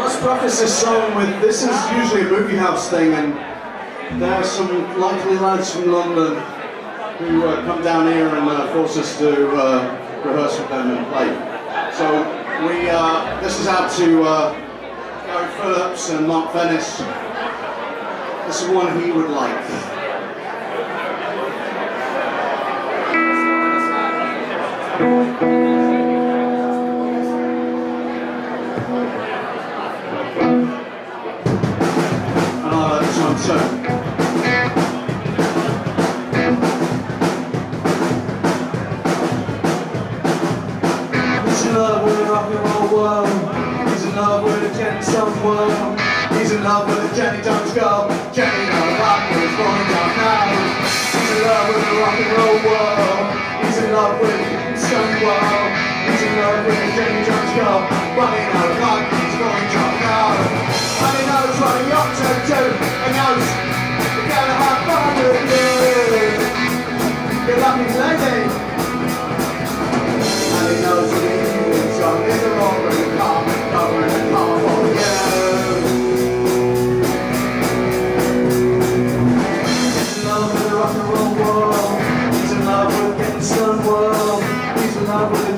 Let's preface this song with this is usually a movie house thing, and there are some likely lads from London who uh, come down here and uh, force us to uh, rehearse with them and play. So we, uh, this is out to uh, Gary Phillips and Mark Venice. This is one he would like. He's in He's in love with Jenny Sunwood He's in love with Janie Jones girl. Jenny How is one in our house? He's in love with a rock and roll world. He's in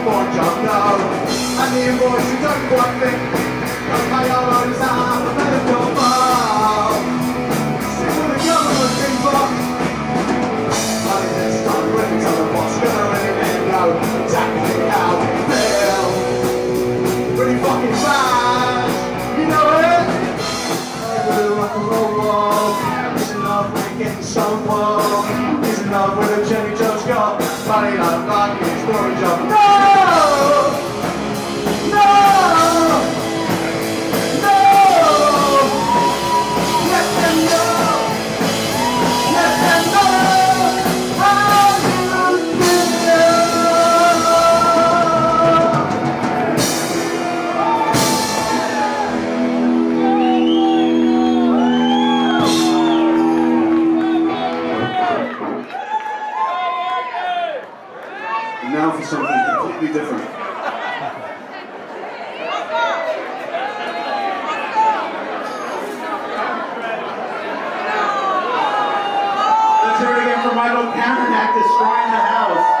it for John No And the boys who don't quite think Don't pay our own sound The medical bar Stick with the government people Money this time Written to the boss Gonna really let go Exactly how we feel Pretty fucking bad You know it Over the rock and roll wall He's in love with getting stonewall He's in love with a Janie Jones got Money like like story jump. No! Now for something completely different. Let's hear it again for Michael Kavanagh destroying the house.